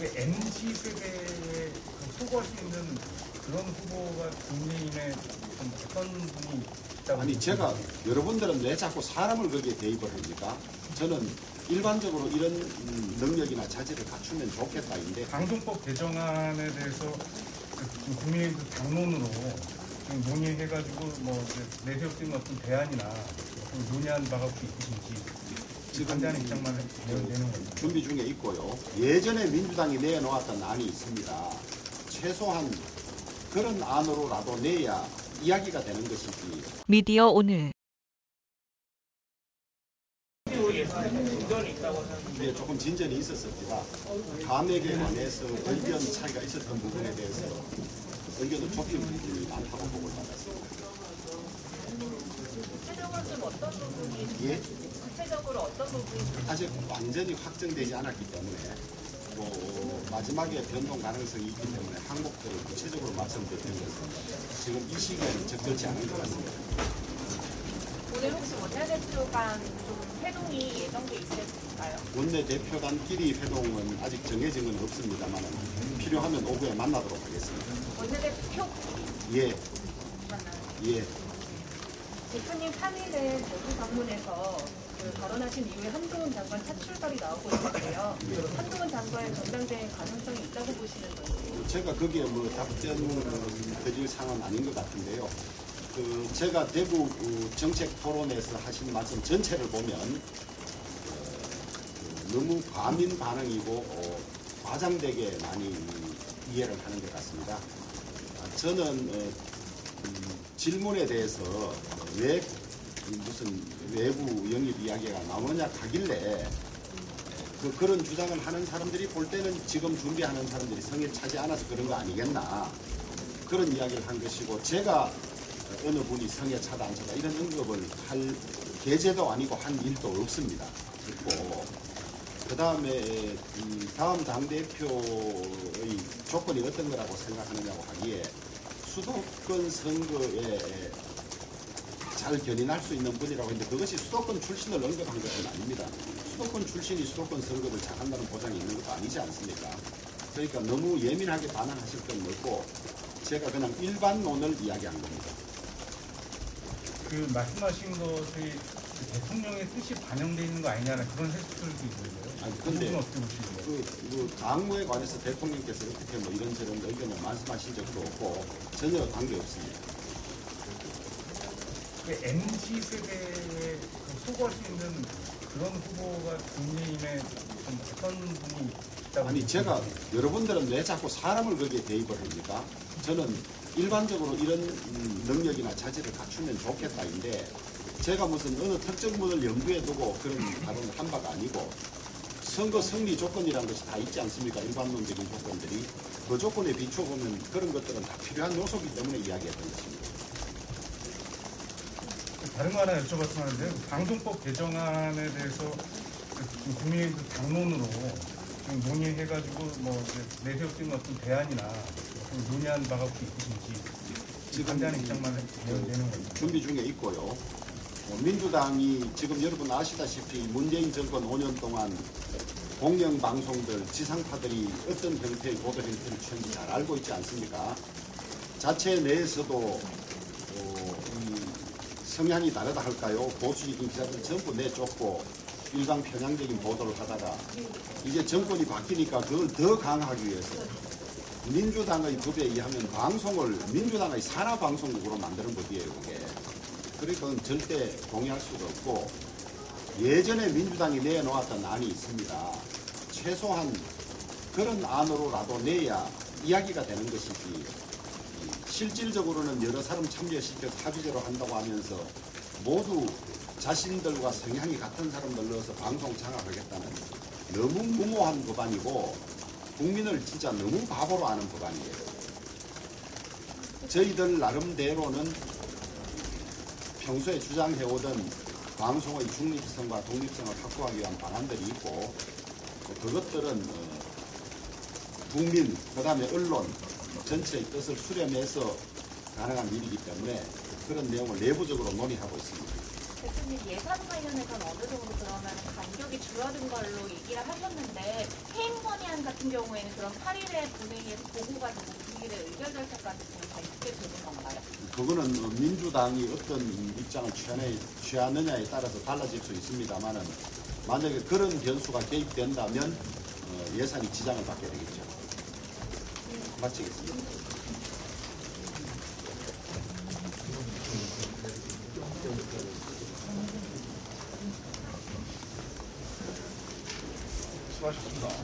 그 MZ 세대에 수 있는 그런 후보가 국민의힘에 좀 어떤 분이 있다고 아니 제가? 여러분들은 왜 자꾸 사람을 거기에 대입을 합니까? 저는 일반적으로 이런 음, 능력이나 자질을 갖추면 좋겠다인데 방송법 개정안에 대해서 그 국민의힘 그 당론으로 논의해가지고 뭐 이제 내세웠던 어떤 대안이나 좀 논의한 바가 혹시 있으신지 지금 반대하는 입장만 내는 겁니다. 준비 중에 있고요. 예전에 민주당이 내놓았던 안이 있습니다. 최소한 그런 안으로라도 내야 이야기가 되는 것이지 미디어 오늘 예, 조금 진전이 있었습니다. 감액에 관해서 의견 차이가 있었던 부분에 대해서 의견을 좁힌 부분이 많다고 보고를 받았습니다. 구체적으로 좀 어떤 부분이 예, 구체적으로 어떤 부분이 아직 완전히 확정되지 않았기 때문에 또 마지막에 변동 가능성이 있기 때문에 항목들을 구체적으로 말씀드리는 것은 지금 이 시기에는 적절치 않은 것 같습니다. 오늘 혹시 원내대표 간좀 회동이 예정돼 있을까요? 원내대표단끼리 회동은 아직 정해진 건 없습니다만 필요하면 오후에 만나도록 하겠습니다. 원내대표 예, 만나요. 예. 대표님 3일은 대구 방문해서 그 결혼하신 이후에 한동훈 장관 차출설이 나오고 있는데요. 한동훈 장관의 전당대회 가능성이 있다고 보시는 건지. 제가 거기에 뭐 답변을 드릴 상황은 아닌 것 같은데요. 그 제가 대구 그 정책 토론에서 하신 말씀 전체를 보면 어, 그 너무 과민 반응이고 어, 과장되게 많이 이해를 하는 것 같습니다. 아, 저는 어, 음, 질문에 대해서 왜 무슨 외부 영입 이야기가 나오느냐 하길래 그, 그런 주장을 하는 사람들이 볼 때는 지금 준비하는 사람들이 성에 차지 않아서 그런 거 아니겠나 그런 이야기를 한 것이고 제가 어느 분이 성에 차다 안 차다 이런 언급을 할 계제도 아니고 한 일도 없습니다. 없고 그 다음에 다음 당대표의 조건이 어떤 거라고 생각하느냐고 하기에 수도권 선거에 잘 견인할 수 있는 분이라고 했는데 그것이 수도권 출신을 언급한 것은 아닙니다. 수도권 출신이 수도권 선거를 잘한다는 보장이 있는 것도 아니지 않습니까? 그러니까 너무 예민하게 반응하실 건 없고 제가 그냥 일반론을 이야기한 겁니다. 그 말씀하신 것이 그 대통령의 뜻이 반영돼 있는 거 아니냐는 그런 해석들도 있는데요. 아니, 그 근데 부분 어떻게 보시는 거예요? 그, 그 당무에 관해서 대통령께서 어떻게 뭐 이런저런 의견을 말씀하신 적도 없고 전혀 관계 없습니다. 그 MZ 세대에 그 소구할 수 있는 그런 후보가 국민의힘에 좀 어떤 분이 있다고 아니 제가? 여러분들은 왜 자꾸 사람을 거기에 대입을 합니까? 저는 일반적으로 이런 음, 능력이나 자질을 갖추면 좋겠다인데 제가 무슨 어느 특정 분을 염두에 두고 그런 발언을 한 바가 아니고 선거 승리 조건이라는 것이 다 있지 않습니까? 일반론적인 조건들이 그 조건에 비춰보면 그런 것들은 다 필요한 요소이기 때문에 이야기했던 것입니다. 다른 거 하나 여쭤봤으면 하는데요. 방송법 개정안에 대해서 그 국민의힘 그 당론으로 지금 논의해가지고 뭐 이제 내세웠던 어떤 대안이나 좀 논의한 바가 혹시 있으신지 지금 반대하는 입장만 내는 겁니다. 준비 중에 있고요. 어, 민주당이 지금 여러분 아시다시피 문재인 정권 5년 동안 공영방송들, 지상파들이 어떤 형태의 보도 형태를 취한지 잘 알고 있지 않습니까? 자체 내에서도 어, 이 성향이 다르다 할까요? 보수적인 기자들 전부 내쫓고 일방 편향적인 보도를 하다가 이제 정권이 바뀌니까 그걸 더 강화하기 위해서 민주당의 법에 의하면 방송을 민주당의 산하 방송국으로 만드는 법이에요, 그게. 그러니까 절대 동의할 수가 없고 예전에 민주당이 내놓았던 안이 있습니다. 최소한 그런 안으로라도 내야 이야기가 되는 것이지 실질적으로는 여러 사람 참여시켜서 합의제로 한다고 하면서 모두 자신들과 성향이 같은 사람들 넣어서 방송 장악하겠다는 너무 무모한 법안이고 국민을 진짜 너무 바보로 하는 법안이에요. 저희들 나름대로는 평소에 주장해오던 방송의 중립성과 독립성을 확보하기 위한 방안들이 있고 또 그것들은 어, 국민, 그 다음에 언론 전체의 뜻을 수렴해서 가능한 일이기 때문에 그런 내용을 내부적으로 논의하고 있습니다. 대표님 예산 관련해서는 어느 정도 그러면 간격이 줄어든 걸로 얘기를 하셨는데 해임 건의안 같은 경우에는 그런 8일에 본회의에서 보고가 되고 9일에 의결 절차까지 다 있게 되는 건가요? 그거는 어, 민주당이 어떤 입장을 취하느냐에, 취하느냐에 따라서 달라질 수 있습니다만은 만약에 그런 변수가 개입된다면 어, 예산이 지장을 받게 되겠죠. 마치겠습니다. 수고하셨습니다.